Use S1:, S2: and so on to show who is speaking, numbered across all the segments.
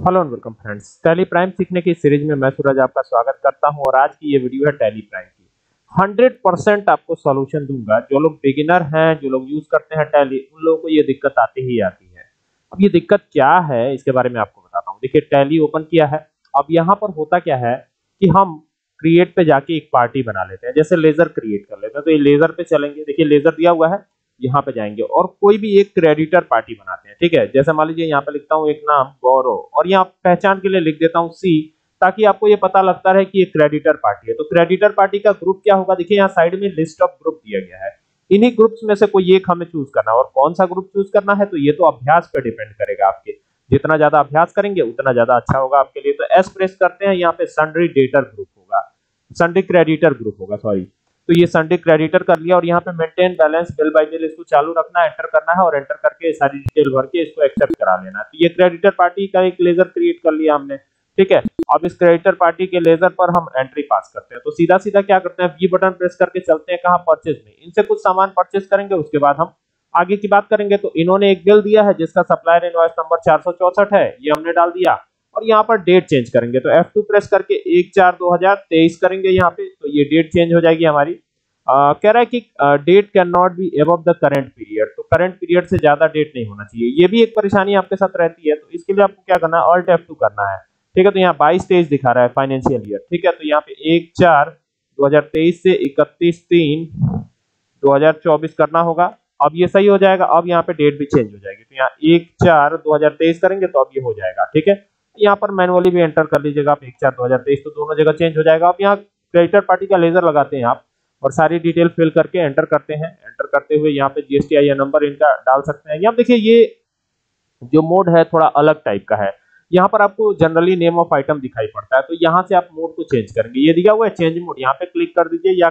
S1: Hello and welcome friends Tally Prime सीखने की series में मैं सूरज आपका स्वागत करता हूँ और आज की ये वीडियो है टैली प्राइम की। 100 परसेंट आपको सॉल्यूशन दूँगा। जो लोग बिगिनर हैं, जो लोग यूज़ करते हैं टैली उन लोगों को ये दिक्कत आती ही आती है। अब ये दिक्कत क्या है, इसके बारे में आपको बताता हूँ। देखिए टैली ओपन किया है। अब यहाँ पर होता क्या है कि हम क्रिएट पे जाके एक पार्टी बना लेते हैं। जैसे लेजर क्रिएट कर लेते हैं। तो ये लेजर पे चलेंगे। देखिए लेजर दिया हुआ है। यहाँ पे जाएँगे और कोई भी एक क्रेडिटर पार्टी बनाते हैं, ठीक है? जैसे मान लीजिए यहाँ पे लिखता हूँ एक नाम, गौरव, और यहाँ पहचान के लिए लिख देता हूँ सी ताकि आपको ये पता लगता रहे कि ये क्रेडिटर पार्टी है। तो क्रेडिटर पार्टी का ग्रुप क्या होगा? देखिए, यहाँ साइड में लिस्ट ऑफ़ ग्रुप दिया गया है। इन्हीं ग्रुप्स में से कोई एक हमें चूज़ करना है, और कौन सा ग्रुप चूज़ करना है? तो ये तो अभ्यास पे डिपेंड करेगा आपके। जितना ज़्यादा अभ्यास करेंगे, उतना ज़्यादा अच्छा होगा आपके लिए। तो एस प्रेस करते हैं, यहाँ पे सन्ड्री डेटर ग्रुप होगा। सन्ड्री क्रेडिटर ग्रुप होगा सॉरी तो ये संडे क्रेडिटर कर लिया और यहाँ पे maintain balance bill by bill इसको चालू रखना एंटर करना है और एंटर करके सारी डिटेल भर के इसको एक्सेप्ट करा लेना तो ये क्रेडिटर पार्टी का एक लेजर क्रिएट कर लिया हमने, ठीक है? अब इस क्रेडिटर पार्टी के लेजर पर हम एंट्री पास करते हैं। तो सीधा सीधा क्या करते हैं? वी बटन प्रेस करके चलते हैं कहा परचेज में। इनसे कुछ सामान परचेज करेंगे, उसके बाद हम आगे की बात करेंगे। तो इन्होंने एक बिल दिया है जिसका सप्लायर इनवॉइस नंबर चार है, ये हमने डाल दिया। और यहाँ पर डेट चेंज करेंगे। तो F2 प्रेस करके एक चार दो हज़ार तेईस करेंगे यहाँ पे तो ये डेट चेंज हो जाएगी हमारी। आ, कह रहा है कि date can not be above the current period तो करंट पीरियड से ज़्यादा डेट नहीं होना चाहिए। ये भी एक परेशानी आपके साथ रहती है तो इसके लिए आपको क्या करना है? ऑल्ट F2 करना है। ठीक है तो यहाँ बाईस तेईस दिखा रहा है फाइनेंशियल ईयर ठीक है तो यहाँ पे एक चार दो से इकतीस तीन दो करना होगा। अब ये सही हो जाएगा अब यहाँ पे डेट भी चेंज हो जाएगी। तो यहाँ एक चार दो करेंगे तो अब ये हो जाएगा। ठीक है यहाँ पर मैनुअली भी एंटर कर लीजिएगा आप एक चार दो हज़ार तेईस तो दोनों जगह चेंज हो जाएगा। आप यहाँ क्रेडिटर पार्टी का लेजर लगाते हैं आप और सारी डिटेल फिल करके एंटर करते हैं। एंटर करते हुए यहाँ पे जीएसटी आई नंबर इनका डाल सकते हैं। यहाँ देखिए ये जो मोड है थोड़ा अलग टाइप का है। यहाँ पर आपको जनरली नेम ऑफ़ आइटम दिखाई पड़ता है तो यहाँ से आप मोड को चेंज करेंगे। ये दिया हुआ है चेंज मोड यहाँ पे क्लिक कर दीजिए या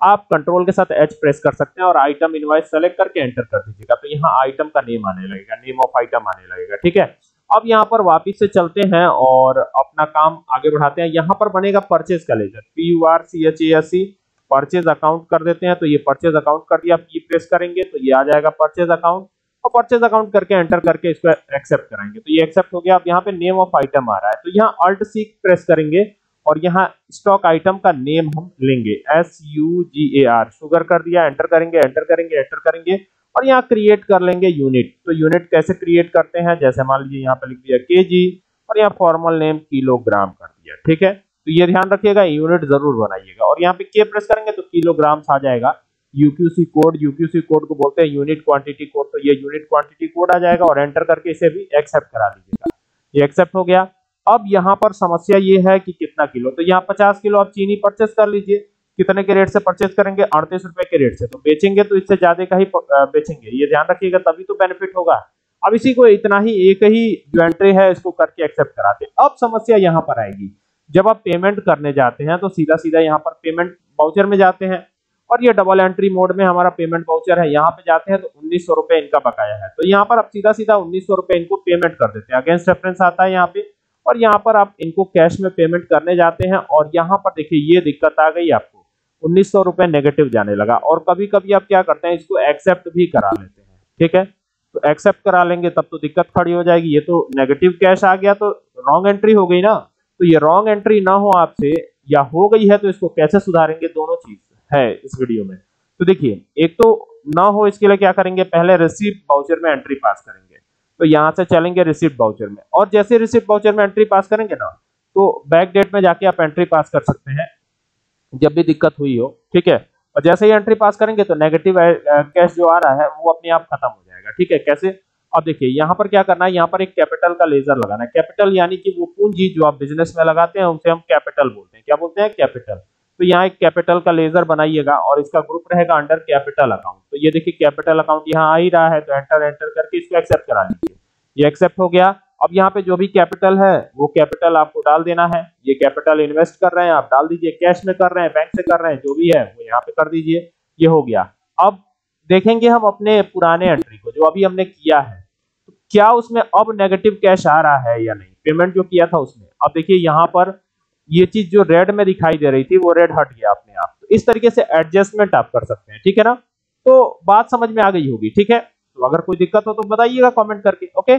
S1: आप कंट्रोल के साथ एच प्रेस कर सकते हैं और आइटम इनवाइस सेलेक्ट करके एंटर कर दीजिएगा। तो यहाँ आइटम का नेम आने लगेगा नेम ऑफ़ आइटम आने लगेगा, ठीक है? अब यहाँ पर वापिस से चलते हैं और अपना काम आगे बढ़ाते हैं। यहाँ पर बनेगा परचेज का ledger P U R C H A S C purchase account कर देते हैं। तो ये परचेज अकाउंट कर दिया। पी प्रेस करेंगे तो ये आ जाएगा परचेज अकाउंट और परचेज अकाउंट करके एंटर करके इसको एक्सेप्ट कराएँगे। तो ये एक्सेप्ट हो गया। अब यहाँ पे नेम ऑफ़ आइटम आ रहा है। तो यहाँ अल्ट सी प्रेस करेंगे और यहाँ स्टॉक आइटम का नेम हम लेंगे। S U G A R sugar कर दिया। एंटर करेंगे एंटर करेंगे एंटर करेंगे। और यहाँ क्रिएट कर लेंगे यूनिट तो यूनिट कैसे क्रिएट करते हैं? जैसे मान लीजिए यहाँ पे लिख दिया के और यहाँ फॉर्मल नेम किलोग्राम कर दिया, ठीक है? तो ये ध्यान रखिएगा यूनिट ज़रूर बनाइएगा। और यहाँ पे के प्रेस करेंगे तो किलोग्राम आ जाएगा। यूक्यूसी कोड यूक्यूसी कोड को बोलते हैं यूनिट क्वांटिटी कोड तो ये यूनिट क्वांटिटी कोड आ जाएगा और एंटर करके इसे भी एक्सेप्ट करा दीजिएगा। ये एक्सेप्ट हो गया। अब यहाँ पर समस्या ये है कि कितना किलो तो यहाँ पचास किलो आप चीनी परचेस कर लीजिए। कितने के रेट से परचेज करेंगे? अड़तीस रुपए के रेट से। तो बेचेंगे तो इससे ज़्यादा का ही बेचेंगे। ये ध्यान रखिएगा, तभी तो बेनिफिट होगा। अब इसी को इतना ही, एक ही जो एंट्री है, इसको करके एक्सेप्ट कराते हैं। अब समस्या यहाँ पर आएगी। जब आप पेमेंट करने जाते हैं तो सीधा सीधा यहाँ पर पेमेंट बाउचर में जाते हैं। और ये डबल एंट्री मोड में हमारा पेमेंट बाउचर है। यहाँ पे जाते हैं तो उन्नीस सौ रुपए इनका बकाया है। तो यहाँ पर आप सीधा सीधा उन्नीस सौ रुपए इनको पेमेंट कर देते हैं। अगेंस्ट रेफरेंस आता है यहाँ पे। और यहाँ पर आप इनको कैश में पेमेंट करने जाते हैं। और यहाँ पर देखिए, ये दिक्कत आ गई आपको। उन्नीस सौ रुपए नेगेटिव जाने लगा। और कभी कभी आप क्या करते हैं, इसको एक्सेप्ट भी करा लेते हैं, ठीक है? तो एक्सेप्ट करा लेंगे, तब तो दिक्कत खड़ी हो जाएगी। ये तो नेगेटिव कैश आ गया तो रॉन्ग एंट्री हो गई ना। तो ये रॉन्ग एंट्री ना हो आपसे, या हो गई है तो इसको कैसे सुधारेंगे? दोनों चीज़ है इस वीडियो में। तो देखिए, एक तो ना हो, इसके लिए क्या करेंगे? पहले रिसिप्ट बाउचर में एंट्री पास करेंगे। तो यहाँ से चलेंगे रिसिप्ट बाउचर में। और जैसे रिसिप्ट बाउचर में एंट्री पास करेंगे ना तो बैक डेट में जाके आप एंट्री पास कर सकते हैं। जब भी दिक्कत हुई हो, ठीक है? और जैसे ही एंट्री पास करेंगे तो नेगेटिव कैश जो आ रहा है, वो अपने आप खत्म हो जाएगा, ठीक है? कैसे? अब देखिए, यहाँ पर क्या करना है? यहाँ पर एक कैपिटल का लेजर लगाना है। कैपिटल यानी कि वो पूंजी जो आप बिज़नेस में लगाते हैं, उसे हम कैपिटल बोलते हैं। क्या बोलते हैं? कैपिटल तो यहाँ एक कैपिटल का लेजर बनाइएगा और इसका ग्रुप रहेगा अंडर कैपिटल अकाउंट तो ये देखिए कैपिटल अकाउंट यहाँ आ ही रहा है तो एंटर एंटर करके इसको एक्सेप्ट करा लीजिए। ये एक्सेप्ट हो गया। अब यहाँ पे जो भी कैपिटल है, वो कैपिटल आपको डाल देना है। ये कैपिटल इन्वेस्ट कर रहे हैं, आप डाल दीजिए। कैश में कर रहे हैं बैंक से कर रहे हैं, जो भी है, वो यहाँ पे कर दीजिए। ये हो गया। अब देखेंगे हम अपने पुराने एंट्री को, जो अभी हमने किया है। तो क्या उसमें अब नेगेटिव कैश आ रहा है या नहीं? पेमेंट जो किया था उसमें अब देखिए यहाँ पर ये चीज़ जो रेड में दिखाई दे रही थी, वो रेड हट गया अपने आप। तो इस तरीके से एडजस्टमेंट आप कर सकते हैं, ठीक है ना? तो बात समझ में आ गई होगी, ठीक है? तो अगर कोई दिक्कत हो तो बताइएगा कमेंट करके okay